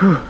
Whew.